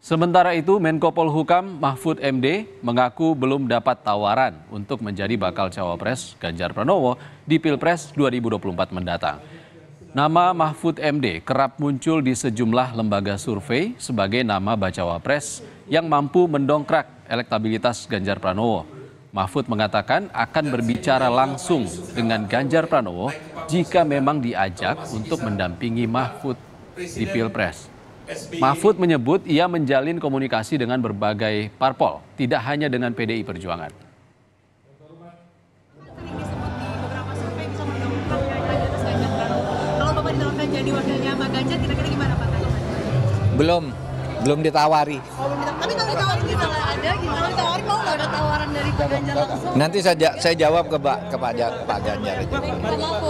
Sementara itu, Menko Polhukam Mahfud MD mengaku belum dapat tawaran untuk menjadi bakal cawapres Ganjar Pranowo di Pilpres 2024 mendatang. Nama Mahfud MD kerap muncul di sejumlah lembaga survei sebagai nama bacawa pres yang mampu mendongkrak elektabilitas Ganjar Pranowo. Mahfud mengatakan akan berbicara langsung dengan Ganjar Pranowo jika memang diajak untuk mendampingi Mahfud di Pilpres. Mahfud menyebut ia menjalin komunikasi dengan berbagai parpol, tidak hanya dengan PDI Perjuangan. Ganjar. Kalau Ganjar? Belum, belum ditawari. Oh, belum ditawar- Tapi kalau ditawarin misalnya ada, gimana ditawarin mau nggak ada tawaran dari Pak Ganjar langsung? Nanti saya, saya jawab ke Pak, ke Pak, Ja- Pak Ganjar. Pak Mahfud.